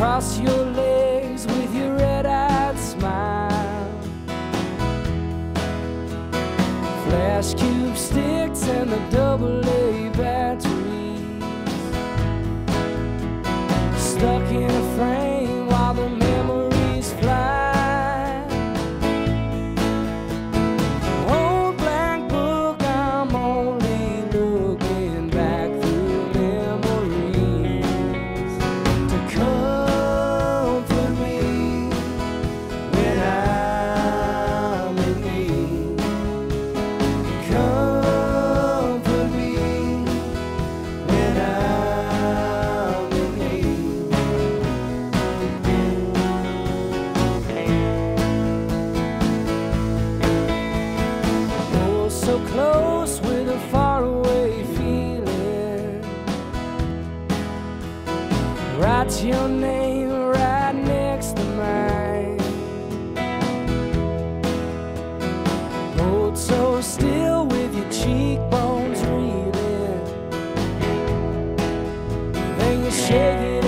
cross your legs with your red-eyed smile. Flash cube sticks and the double A battery. close with a faraway feeling. Write your name right next to mine. Hold so still with your cheekbones reeling. Then you shake it.